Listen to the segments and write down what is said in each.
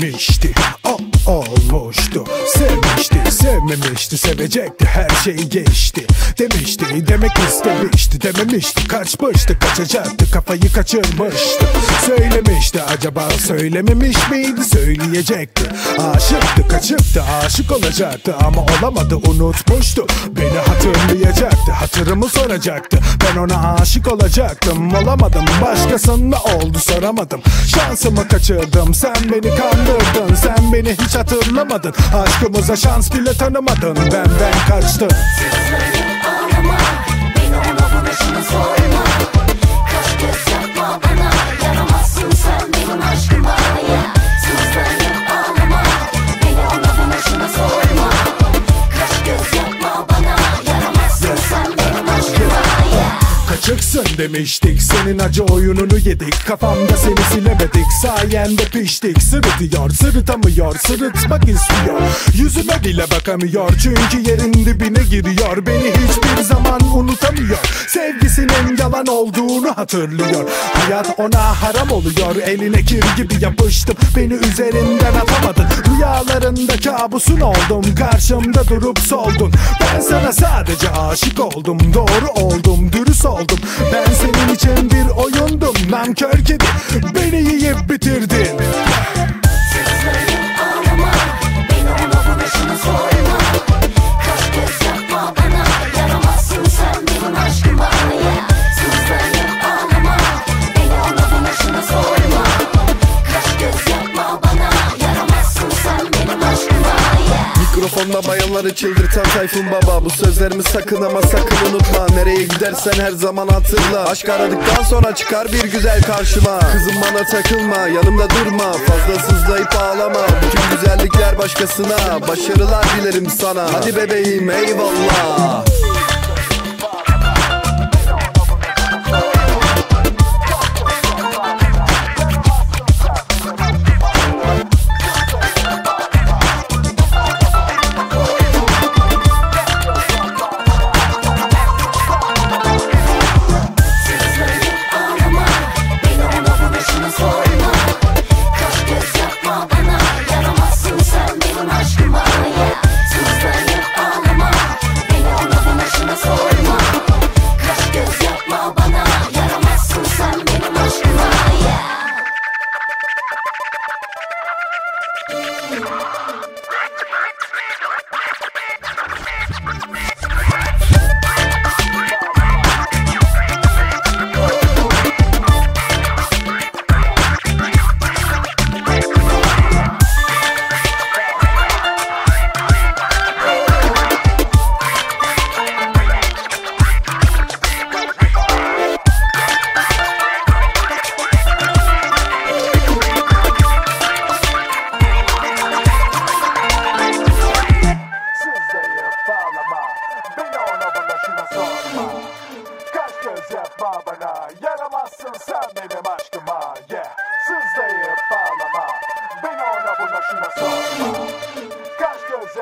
Sevmişti. O olmuştu. Sevmişti sevmemişti. Sevecekti her şey geçti. Demişti demek istemişti. Dememişti kaçmıştı Kaçacaktı. Kafayı kaçırmıştı. Söylemişti acaba söylememiş miydi? Söyleyecekti. Aşıktı kaçıktı aşık olacaktı. Ama olamadı unutmuştu Beni hatırlayacaktı Hatırımı soracaktı. Ben ona aşık olacaktım Olamadım. Başkasında oldu soramadım. Şansımı kaçırdım Sen beni kandırdın. Sen beni hiç hatırlamadın. Aşkımıza şans bile tanımadın. Benden kaçtın demiştik. Senin acı oyununu yedik. Kafamda seni silemedik. Sayende piştik. Sırıtıyor sırıtamıyor Sırıtmak istiyor. Yüzüme bile bakamıyor. Çünkü yerin dibine giriyor. Beni hiçbir zaman unutamıyor. Sevgisinin yalan olduğunu hatırlıyor. Hayat ona haram oluyor. Eline kir gibi yapıştım. Beni üzerinden atamadın. Rüyalarında kabusun oldum. Karşımda durup soldun. Ben sana sadece aşık oldum. Doğru oldum. Dürüst oldum. Ben senin için bir oyundum. Nankör kedi Beni yiyip bitirdin Mikrofonda bayanları çıldırtan Tayfun Baba. Bu sözlerimi sakın ama sakın unutma. Nereye gidersen her zaman hatırla. Aşk aradıktan sonra çıkar bir güzel karşıma. Kızım bana takılma yanımda durma. Fazla sızlayıp ağlama. Bütün güzellikler başkasına. Başarılar dilerim sana. Hadi bebeğim eyvallah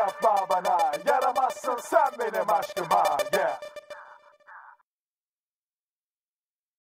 yapma bana Yaramazsın sen benim aşkıma yeah.